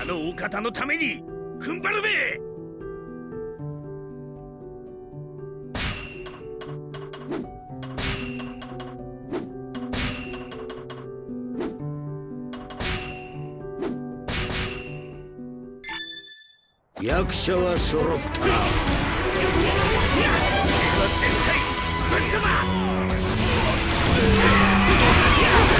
あのお方のために踏ん張るべ。役者は揃った絶対ぶっ飛ばす。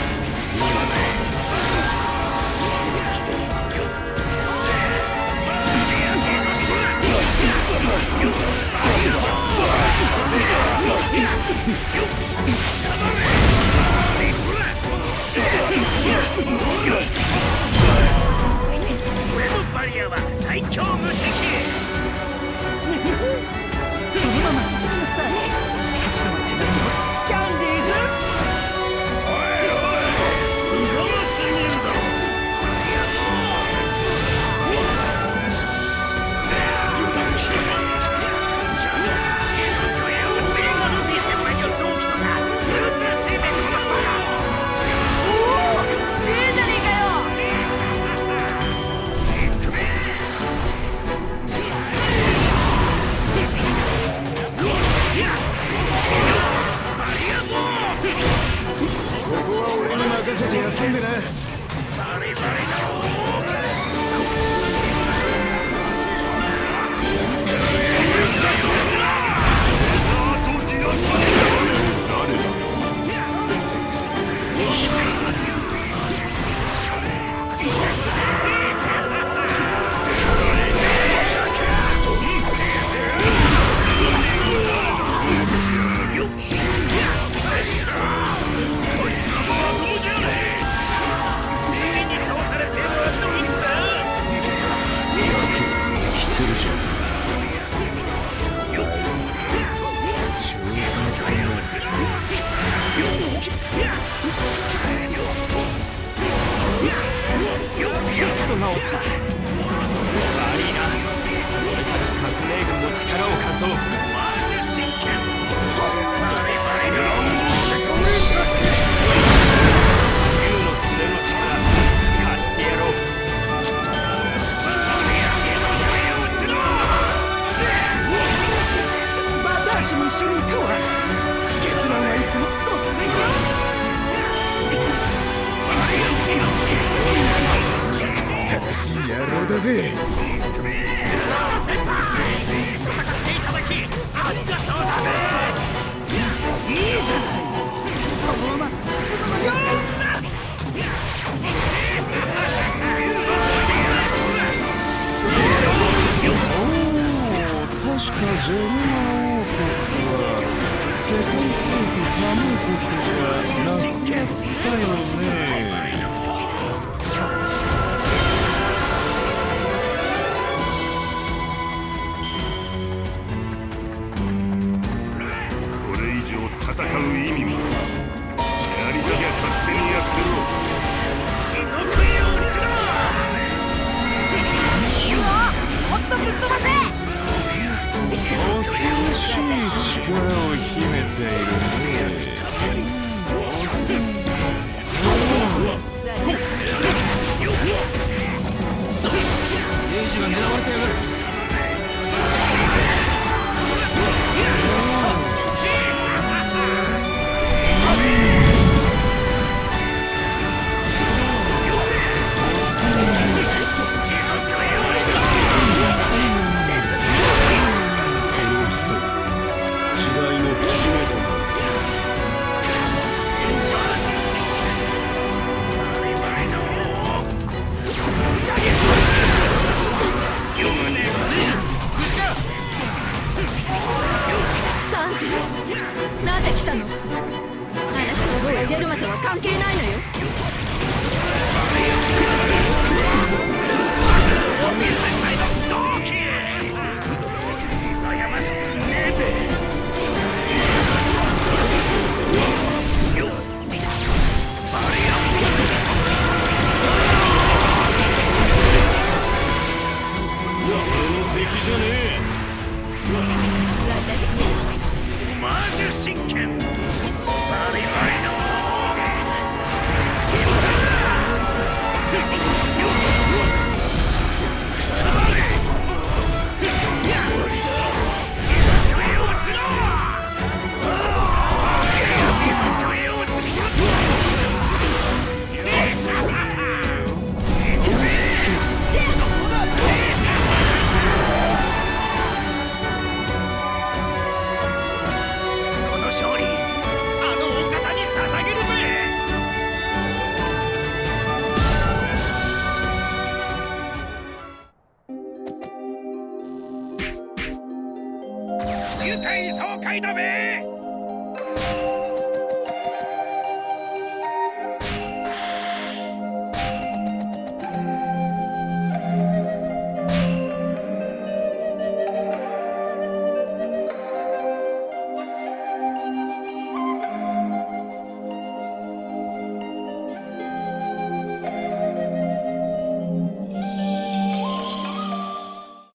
しい力を秘めているねが狙われてやがるジェルマとは関係ないのよ。優待爽快だべ。